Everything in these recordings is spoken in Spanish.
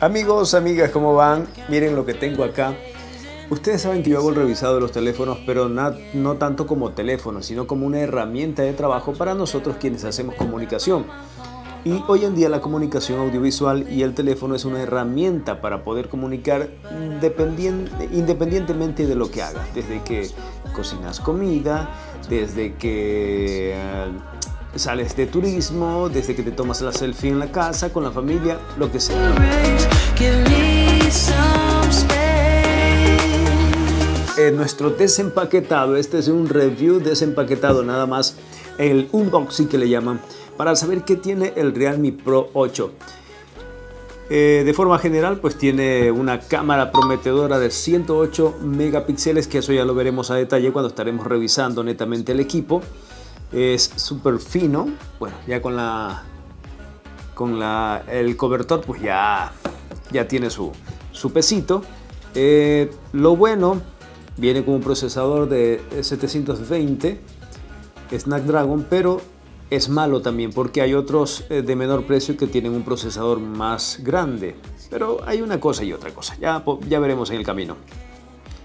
Amigos, amigas, ¿cómo van? Miren lo que tengo acá. Ustedes saben que yo hago el revisado de los teléfonos, pero no tanto como teléfono, sino como una herramienta de trabajo para nosotros quienes hacemos comunicación. Y hoy en día la comunicación audiovisual y el teléfono es una herramienta para poder comunicar independientemente de lo que hagas. Desde que cocinas comida, desde que sales de turismo, desde que te tomas la selfie en la casa, con la familia, lo que sea. En nuestro desempaquetado, este es un review desempaquetado nada más, el unboxing que le llaman, para saber qué tiene el Realme Pro 8. Eh, de forma general, pues tiene una cámara prometedora de 108 megapíxeles, que eso ya lo veremos a detalle cuando estaremos revisando netamente el equipo es súper fino. Bueno, ya con la con la, el cobertor pues ya, ya tiene su, su pesito. Eh, lo bueno, viene con un procesador de 720 Snapdragon, pero es malo también porque hay otros eh, de menor precio que tienen un procesador más grande. Pero hay una cosa y otra cosa, ya, ya veremos en el camino.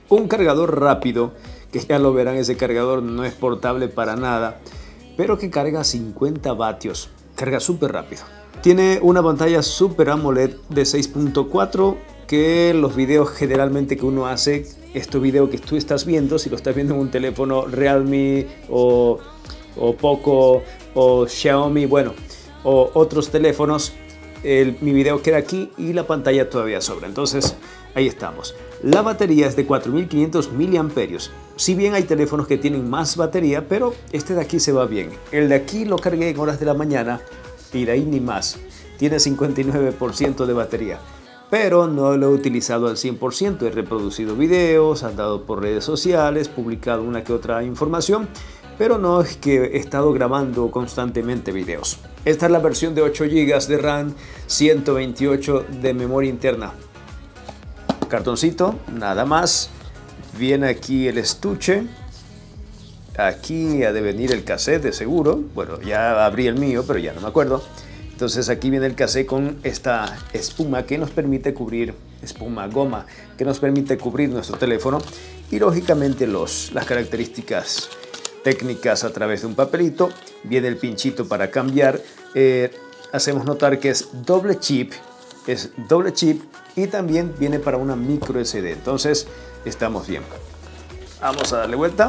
Un cargador rápido que ya lo verán, ese cargador no es portable para nada, pero que carga 50 vatios, carga súper rápido. Tiene una pantalla Super AMOLED de 6.4 que los videos generalmente que uno hace, este video que tú estás viendo, si lo estás viendo en un teléfono Realme o, o Poco o Xiaomi, bueno, o otros teléfonos, mi video queda aquí y la pantalla todavía sobra. Entonces, ahí estamos. La batería es de 4500 miliamperios. Si bien hay teléfonos que tienen más batería, pero este de aquí se va bien. El de aquí lo cargué en horas de la mañana y de ahí ni más. Tiene 59% de batería. Pero no lo he utilizado al 100%. He reproducido videos, andado por redes sociales, publicado una que otra información pero no es que he estado grabando constantemente videos. Esta es la versión de 8 GB de RAM, 128 de memoria interna. Cartoncito, nada más. Viene aquí el estuche. Aquí ha de venir el cassette de seguro. Bueno, ya abrí el mío, pero ya no me acuerdo. Entonces aquí viene el cassette con esta espuma que nos permite cubrir, espuma goma, que nos permite cubrir nuestro teléfono y lógicamente los, las características técnicas a través de un papelito. Viene el pinchito para cambiar. Eh, hacemos notar que es doble chip, es doble chip y también viene para una micro SD. Entonces estamos bien. Vamos a darle vuelta.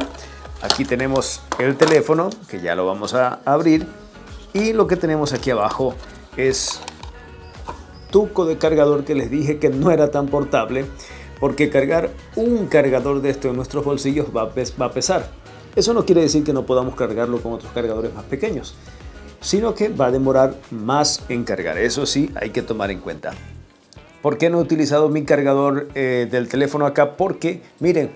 Aquí tenemos el teléfono que ya lo vamos a abrir y lo que tenemos aquí abajo es tuco de cargador que les dije que no era tan portable porque cargar un cargador de esto en nuestros bolsillos va a pesar. Eso no quiere decir que no podamos cargarlo con otros cargadores más pequeños, sino que va a demorar más en cargar. Eso sí, hay que tomar en cuenta. ¿Por qué no he utilizado mi cargador eh, del teléfono acá? Porque, miren,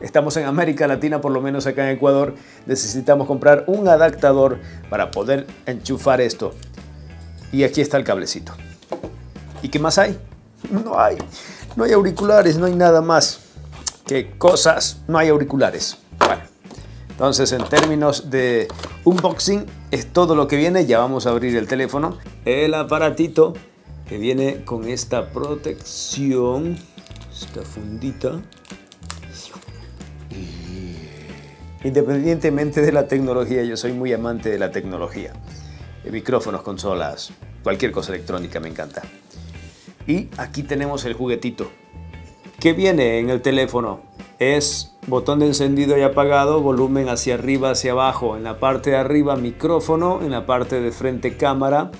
estamos en América Latina, por lo menos acá en Ecuador, necesitamos comprar un adaptador para poder enchufar esto. Y aquí está el cablecito. ¿Y qué más hay? No hay. No hay auriculares, no hay nada más. ¿Qué cosas? No hay auriculares. Bueno. Entonces, en términos de unboxing, es todo lo que viene. Ya vamos a abrir el teléfono. El aparatito que viene con esta protección, esta fundita. Independientemente de la tecnología, yo soy muy amante de la tecnología. De micrófonos, consolas, cualquier cosa electrónica me encanta. Y aquí tenemos el juguetito. ¿Qué viene en el teléfono? Es botón de encendido y apagado, volumen hacia arriba, hacia abajo. En la parte de arriba micrófono, en la parte de frente cámara,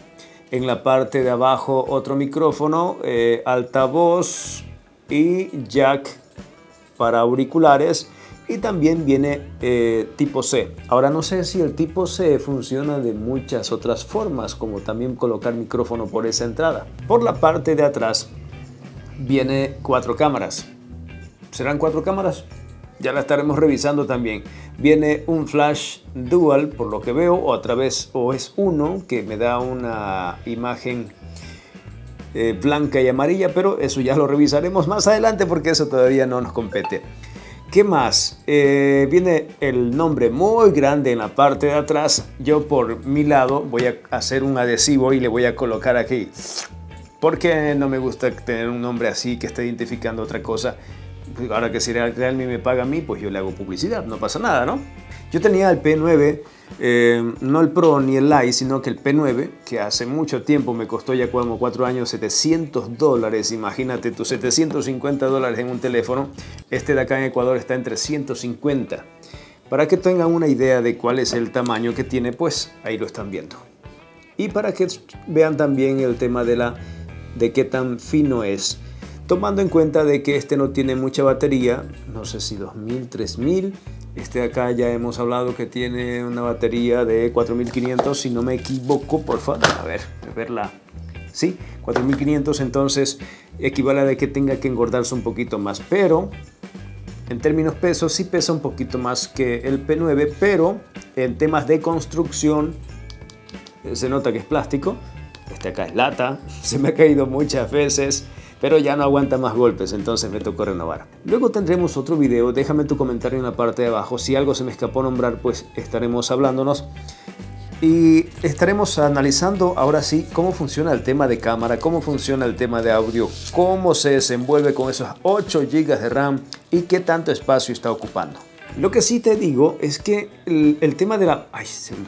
en la parte de abajo otro micrófono, eh, altavoz y jack para auriculares y también viene eh, tipo C. Ahora no sé si el tipo C funciona de muchas otras formas, como también colocar micrófono por esa entrada. Por la parte de atrás viene cuatro cámaras ¿Serán cuatro cámaras? Ya la estaremos revisando también. Viene un flash dual, por lo que veo, o a través, o es uno, que me da una imagen eh, blanca y amarilla, pero eso ya lo revisaremos más adelante porque eso todavía no nos compete. ¿Qué más? Eh, viene el nombre muy grande en la parte de atrás. Yo por mi lado voy a hacer un adhesivo y le voy a colocar aquí porque no me gusta tener un nombre así que esté identificando otra cosa. Ahora que si Realme me paga a mí, pues yo le hago publicidad, no pasa nada, ¿no? Yo tenía el P9, eh, no el Pro ni el Lite, sino que el P9, que hace mucho tiempo me costó ya como 4 años 700 dólares. Imagínate tus 750 dólares en un teléfono. Este de acá en Ecuador está en 350. Para que tengan una idea de cuál es el tamaño que tiene, pues ahí lo están viendo. Y para que vean también el tema de, la, de qué tan fino es. Tomando en cuenta de que este no tiene mucha batería, no sé si 2000, 3000, este de acá ya hemos hablado que tiene una batería de 4500, si no me equivoco, por favor, a ver, a verla. Sí, 4500, entonces equivale a que tenga que engordarse un poquito más, pero en términos pesos sí pesa un poquito más que el P9, pero en temas de construcción se nota que es plástico. Este acá es lata, se me ha caído muchas veces pero ya no aguanta más golpes, entonces me tocó renovar. Luego tendremos otro video, déjame tu comentario en la parte de abajo, si algo se me escapó nombrar, pues estaremos hablándonos. Y estaremos analizando ahora sí cómo funciona el tema de cámara, cómo funciona el tema de audio, cómo se desenvuelve con esos 8 GB de RAM y qué tanto espacio está ocupando. Lo que sí te digo es que el, tema de la... Ay, se me.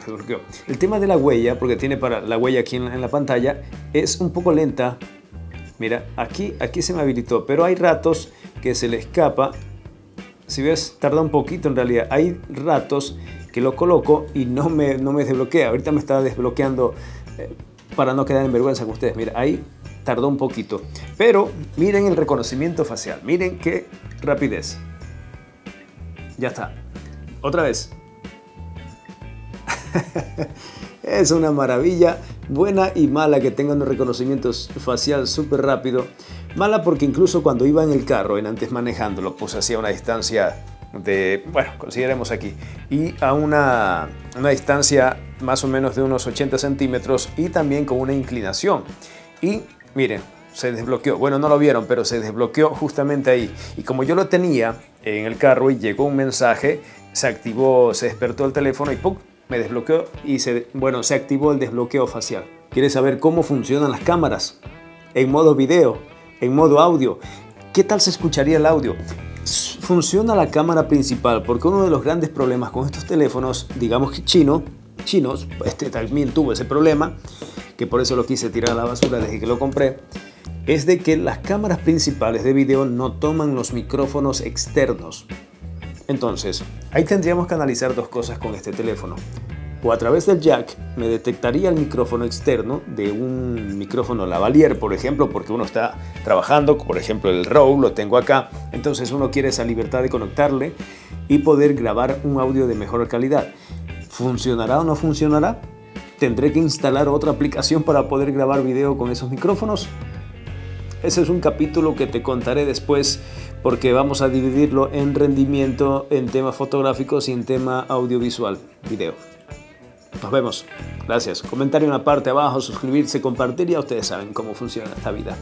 El tema de la huella, porque tiene para la huella aquí en la pantalla, es un poco lenta Mira, aquí, aquí se me habilitó, pero hay ratos que se le escapa. Si ves, tarda un poquito en realidad. Hay ratos que lo coloco y no me, no me desbloquea. Ahorita me está desbloqueando eh, para no quedar en vergüenza con ustedes. Mira, ahí tardó un poquito. Pero miren el reconocimiento facial. Miren qué rapidez. Ya está. Otra vez. es una maravilla buena y mala que tengan un reconocimiento facial súper rápido. Mala porque incluso cuando iba en el carro, en antes manejándolo, pues hacía una distancia de, bueno, consideremos aquí, y a una, una distancia más o menos de unos 80 centímetros y también con una inclinación. Y miren, se desbloqueó. Bueno, no lo vieron, pero se desbloqueó justamente ahí. Y como yo lo tenía en el carro y llegó un mensaje, se activó, se despertó el teléfono y ¡pum! Me desbloqueó y se, bueno, se activó el desbloqueo facial. ¿Quieres saber cómo funcionan las cámaras? En modo video, en modo audio. ¿Qué tal se escucharía el audio? Funciona la cámara principal porque uno de los grandes problemas con estos teléfonos, digamos que chino, chinos, este también tuvo ese problema, que por eso lo quise tirar a la basura desde que lo compré, es de que las cámaras principales de video no toman los micrófonos externos. Entonces, ahí tendríamos que analizar dos cosas con este teléfono. O a través del jack me detectaría el micrófono externo de un micrófono lavalier, por ejemplo, porque uno está trabajando, por ejemplo el RAW lo tengo acá, entonces uno quiere esa libertad de conectarle y poder grabar un audio de mejor calidad. ¿Funcionará o no funcionará? ¿Tendré que instalar otra aplicación para poder grabar video con esos micrófonos? Ese es un capítulo que te contaré después porque vamos a dividirlo en rendimiento, en temas fotográficos y en tema audiovisual, video. Nos vemos. Gracias. Comentario en la parte abajo, suscribirse, compartir, ya ustedes saben cómo funciona esta vida.